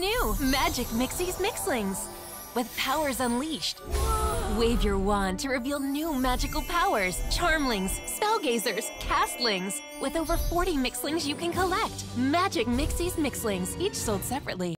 new Magic Mixies Mixlings with powers unleashed. Wave your wand to reveal new magical powers, charmlings, spellgazers, castlings, with over 40 mixlings you can collect. Magic Mixies Mixlings, each sold separately.